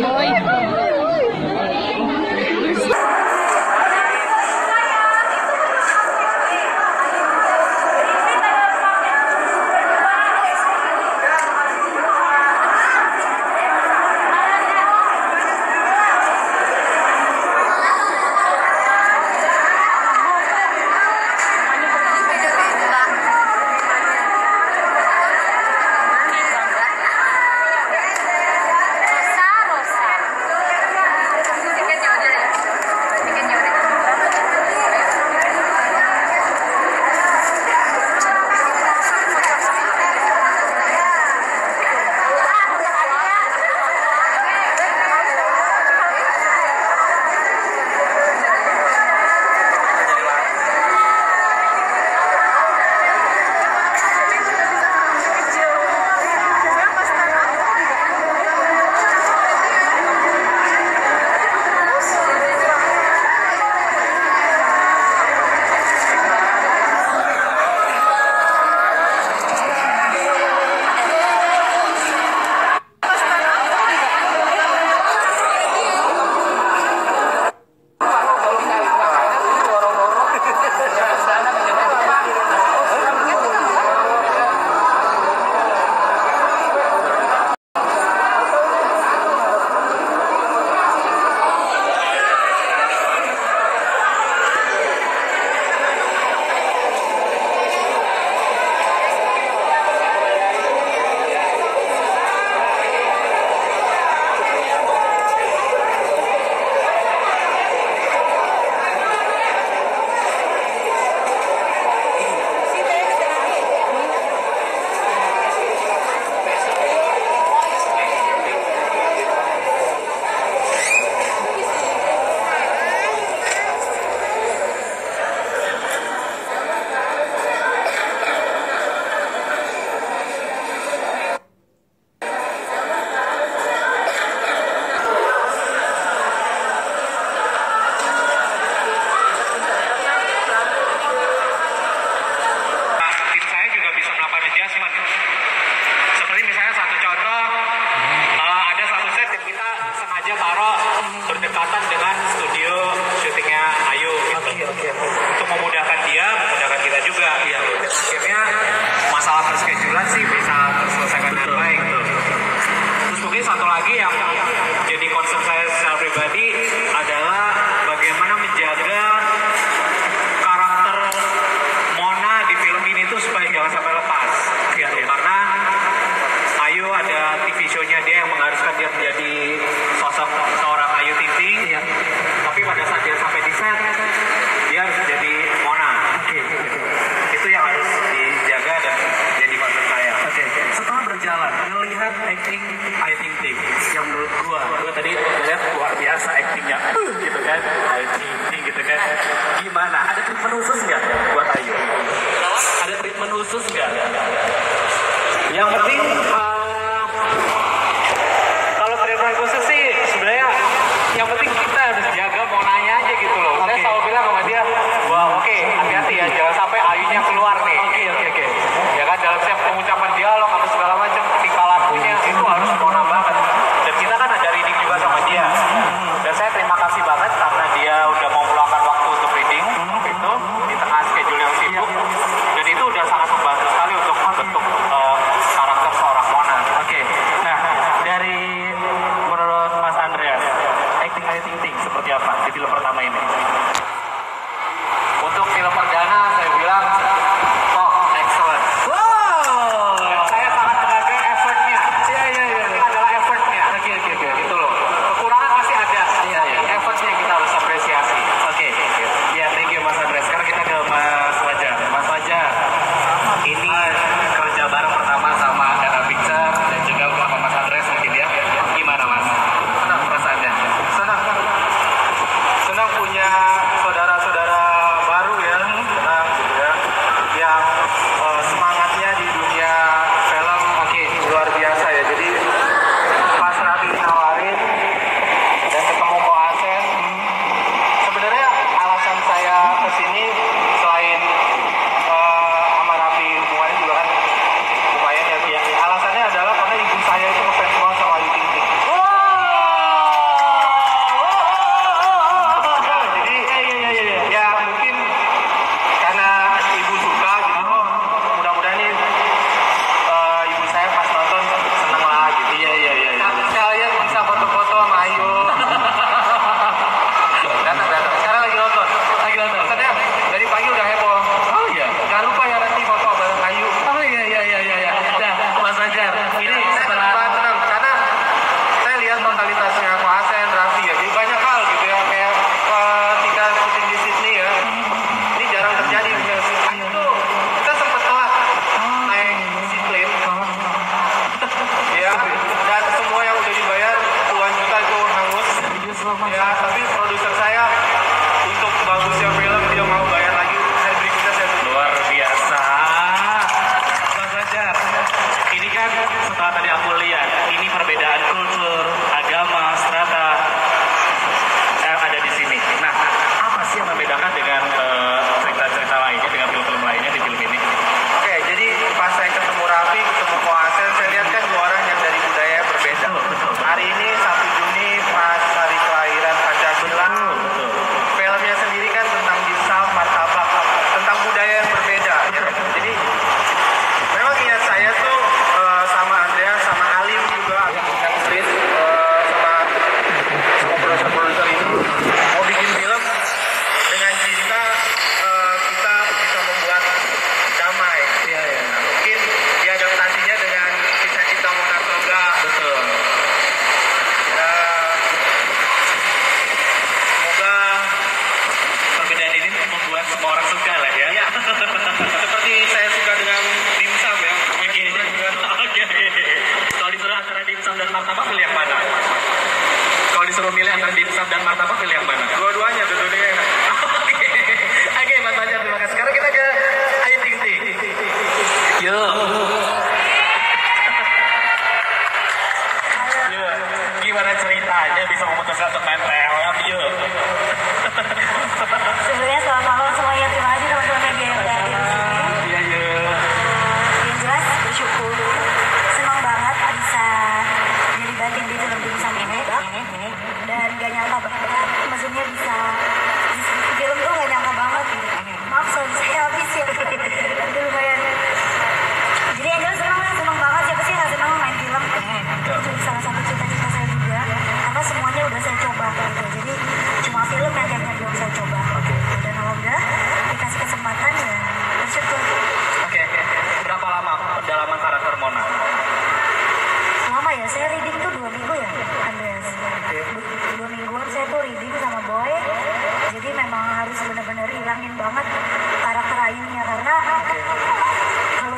Boy. tim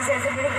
gracias.